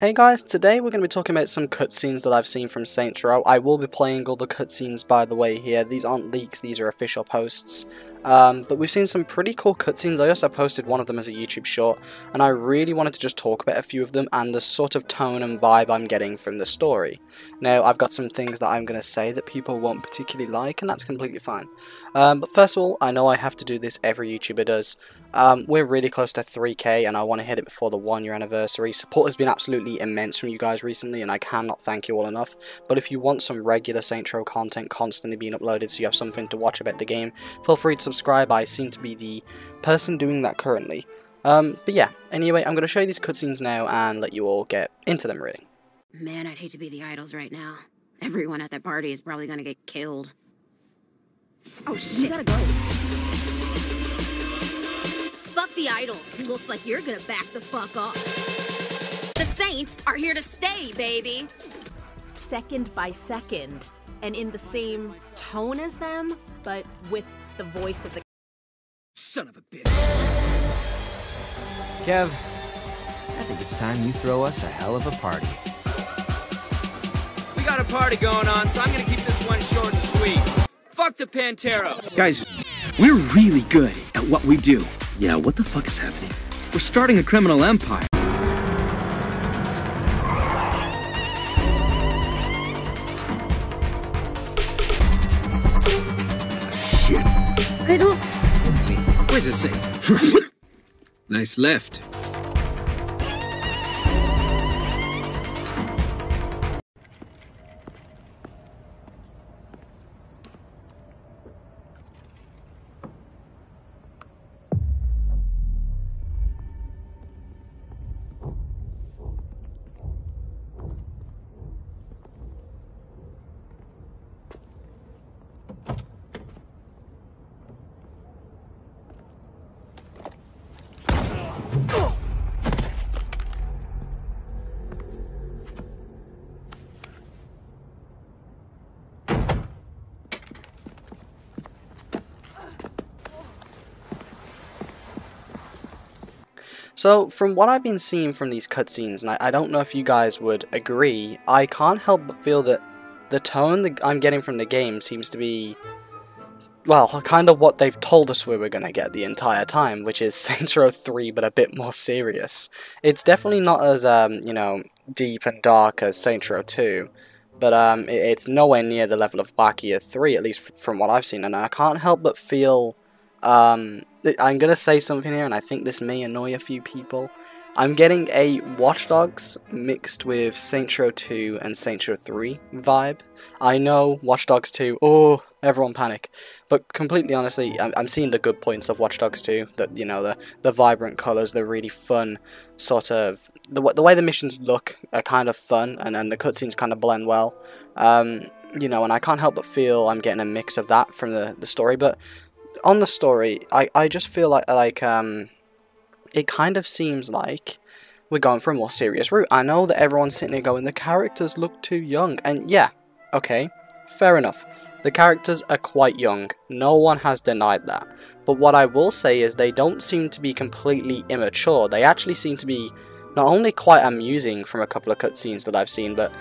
Hey guys, today we're going to be talking about some cutscenes that I've seen from Saints Row. I will be playing all the cutscenes by the way here. These aren't leaks, these are official posts. Um, but we've seen some pretty cool cutscenes. I also posted one of them as a YouTube short, and I really wanted to just talk about a few of them and the sort of tone and vibe I'm getting from the story. Now, I've got some things that I'm going to say that people won't particularly like, and that's completely fine. Um, but first of all, I know I have to do this, every YouTuber does. Um, we're really close to 3k, and I want to hit it before the one year anniversary. Support has been absolutely immense from you guys recently, and I cannot thank you all enough. But if you want some regular Saints Row content constantly being uploaded so you have something to watch about the game, feel free to subscribe. I seem to be the person doing that currently. Um, but yeah, anyway, I'm going to show you these cutscenes now and let you all get into them really. Man, I'd hate to be the idols right now. Everyone at that party is probably gonna get killed. Oh shit. You gotta go. Fuck the idols. Looks like you're gonna back the fuck off. The Saints are here to stay, baby. Second by second, and in the same tone as them, but with the voice of the. Son of a bitch. Kev, I think it's time you throw us a hell of a party. We got a party going on, so I'm gonna keep this one short and sweet. Fuck the Panteros. Guys, we're really good at what we do. Yeah, what the fuck is happening? We're starting a criminal empire. Shit. I don't. Where's the safe? nice left. So, from what I've been seeing from these cutscenes, and I, I, don't know if you guys would agree, I can't help but feel that the tone that I'm getting from the game seems to be, well, kind of what they've told us we were going to get the entire time, which is Saints Row 3, but a bit more serious. It's definitely not as, um, you know, deep and dark as Saints Row 2, but um, it, it's nowhere near the level of Wackier 3, at least from what I've seen, and I can't help but feel um, I'm to say something here, and I think this may annoy a few people. I'm getting a Watch Dogs mixed with Saints Row 2 and Saints Row 3 vibe. I know Watch Dogs 2, oh, everyone panic. But completely honestly, I'm, seeing the good points of Watch Dogs 2. That you know, the, the vibrant colours, the really fun sort of... The, the way the missions look are kind of fun, and, and the cutscenes kind of blend well. Um, you know, and I can't help but feel I'm getting a mix of that from the, the story, but on the story, I, I just feel like like um, it kind of seems like we're going for a more serious route. I know that everyone's sitting there going, the characters look too young, and yeah, okay, fair enough. The characters are quite young, no one has denied that. But what I will say is they don't seem to be completely immature. They actually seem to be not only quite amusing from a couple of cutscenes that I've seen, but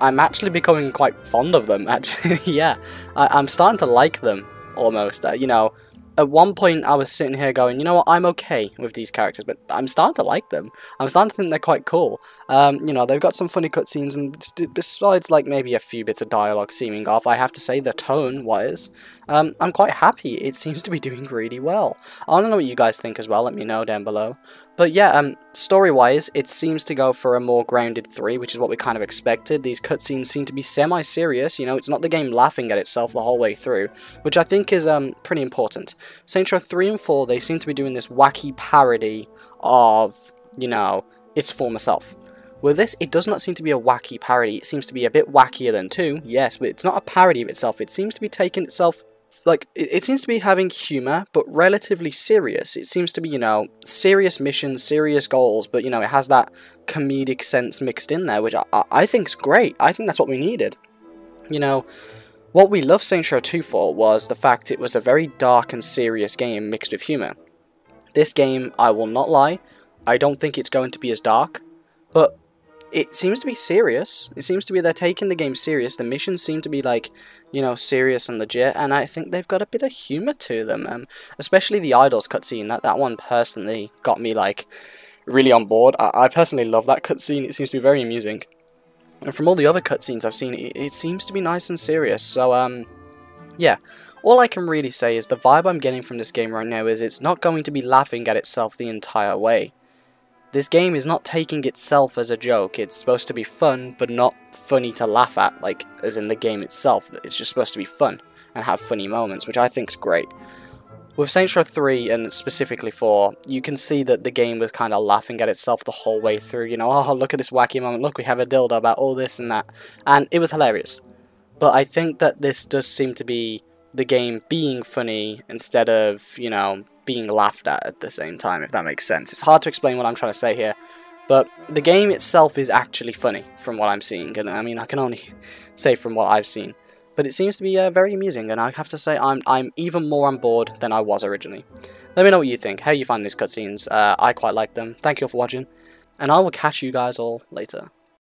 I'm actually becoming quite fond of them, actually, yeah. I, am starting to like them almost. Uh, you know, at one point I was sitting here going, you know what, I'm okay with these characters, but I'm starting to like them. I'm starting to think they're quite cool. Um, you know, they've got some funny cutscenes, and besides like maybe a few bits of dialogue seeming off, I have to say the tone-wise, um, I'm quite happy. It seems to be doing really well. I to know what you guys think as well. Let me know down below. But yeah, um, story-wise, it seems to go for a more grounded 3, which is what we kind of expected. These cutscenes seem to be semi-serious, you know, it's not the game laughing at itself the whole way through, which I think is um, pretty important. Saints Row 3 and 4, they seem to be doing this wacky parody of, you know, its former self. With this, it does not seem to be a wacky parody, it seems to be a bit wackier than 2, yes, but it's not a parody of itself, it seems to be taking itself like it, it, seems to be having humor but relatively serious. It seems to be you know serious missions serious goals but you know it has that comedic sense mixed in there which i, I think's great. I think that's what we needed. You know what we loved Saints Row 2 for was the fact it was a very dark and serious game mixed with humor. This game i will not lie i don't think it's going to be as dark but it seems to be serious. It seems to be they're taking the game serious. The missions seem to be like, you know, serious and legit, and I think they've got a bit of humor to them. Um, especially the idols cutscene. That that one personally got me like really on board. I, I personally love that cutscene. It seems to be very amusing. And from all the other cutscenes I've seen, it, it seems to be nice and serious. So um, yeah. All I can really say is the vibe I'm getting from this game right now is it's not going to be laughing at itself the entire way. This game is not taking itself as a joke, it's supposed to be fun, but not funny to laugh at, like, as in the game itself. It's just supposed to be fun and have funny moments, which I think is great. With Saints Row 3, and specifically 4, you can see that the game was kind of laughing at itself the whole way through, you know, oh, look at this wacky moment, look, we have a dildo about all this and that, and it was hilarious. But I think that this does seem to be the game being funny instead of, you know, being laughed at at the same time, if that makes sense. It's hard to explain what I'm trying to say here, but the game itself is actually funny from what I'm seeing, and I mean, I can only say from what I've seen. But it seems to be uh, very amusing, and I have to say I'm I'm even more on board than I was originally. Let me know what you think, how you find these cutscenes. Uh, I quite like them. Thank you all for watching, and I will catch you guys all later.